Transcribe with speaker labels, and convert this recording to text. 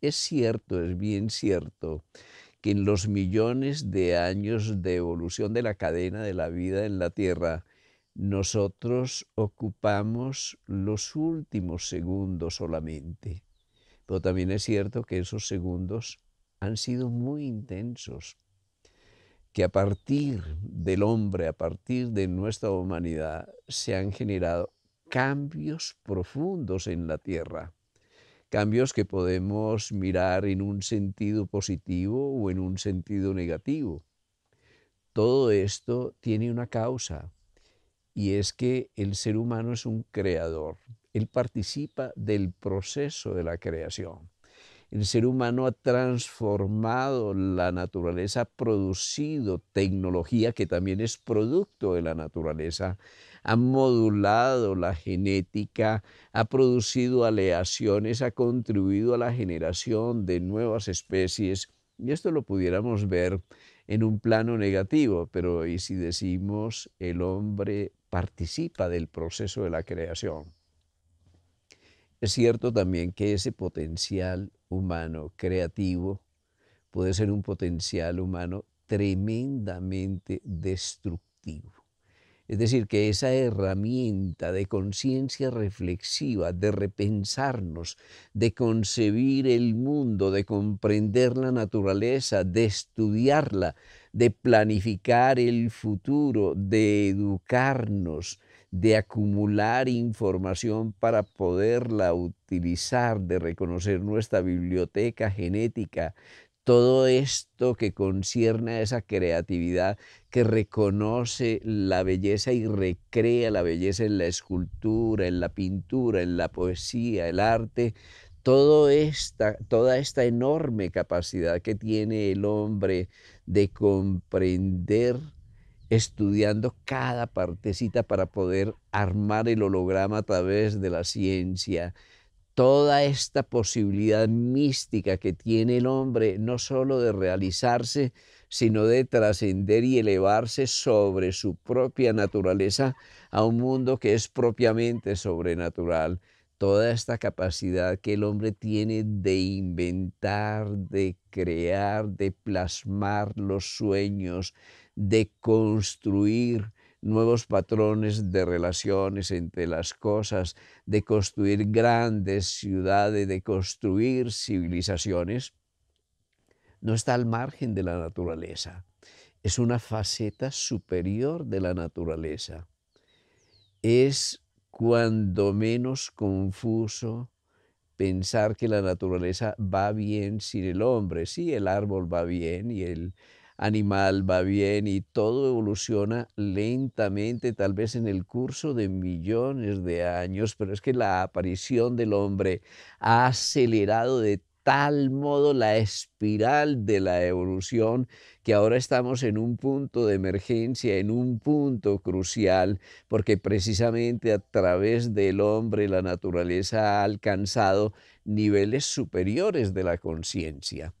Speaker 1: Es cierto, es bien cierto que en los millones de años de evolución de la cadena de la vida en la Tierra, nosotros ocupamos los últimos segundos solamente. Pero también es cierto que esos segundos han sido muy intensos, que a partir del hombre, a partir de nuestra humanidad, se han generado cambios profundos en la Tierra cambios que podemos mirar en un sentido positivo o en un sentido negativo. Todo esto tiene una causa y es que el ser humano es un creador. Él participa del proceso de la creación. El ser humano ha transformado la naturaleza, ha producido tecnología que también es producto de la naturaleza, ha modulado la genética, ha producido aleaciones, ha contribuido a la generación de nuevas especies. Y esto lo pudiéramos ver en un plano negativo, pero ¿y si decimos el hombre participa del proceso de la creación? Es cierto también que ese potencial humano creativo puede ser un potencial humano tremendamente destructivo. Es decir, que esa herramienta de conciencia reflexiva, de repensarnos, de concebir el mundo, de comprender la naturaleza, de estudiarla, de planificar el futuro, de educarnos, de acumular información para poderla utilizar, de reconocer nuestra biblioteca genética, todo esto que concierne a esa creatividad que reconoce la belleza y recrea la belleza en la escultura, en la pintura, en la poesía, el arte, todo esta, toda esta enorme capacidad que tiene el hombre de comprender estudiando cada partecita para poder armar el holograma a través de la ciencia, toda esta posibilidad mística que tiene el hombre, no solo de realizarse, sino de trascender y elevarse sobre su propia naturaleza a un mundo que es propiamente sobrenatural. Toda esta capacidad que el hombre tiene de inventar, de crear, de plasmar los sueños, de construir, nuevos patrones de relaciones entre las cosas, de construir grandes ciudades, de construir civilizaciones, no está al margen de la naturaleza. Es una faceta superior de la naturaleza. Es cuando menos confuso pensar que la naturaleza va bien sin el hombre. Sí, el árbol va bien y el animal va bien y todo evoluciona lentamente, tal vez en el curso de millones de años, pero es que la aparición del hombre ha acelerado de tal modo la espiral de la evolución que ahora estamos en un punto de emergencia, en un punto crucial, porque precisamente a través del hombre la naturaleza ha alcanzado niveles superiores de la conciencia.